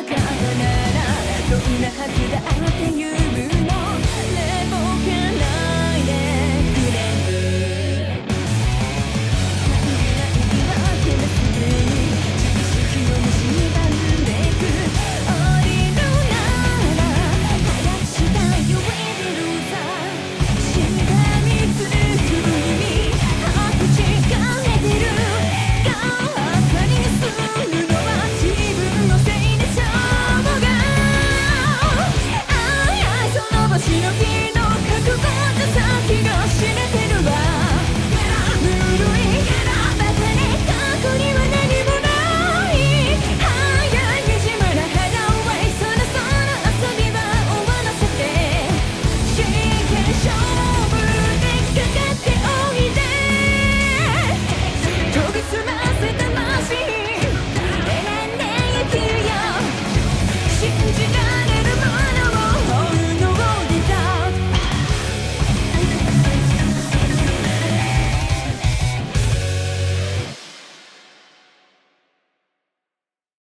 どんなはずだ you